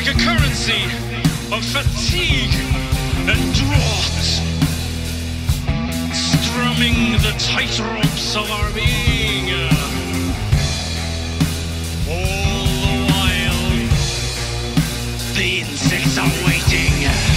like a currency of fatigue and drought, strumming the tightropes of our being. All the while, the insects are waiting.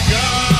God.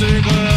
Sigma.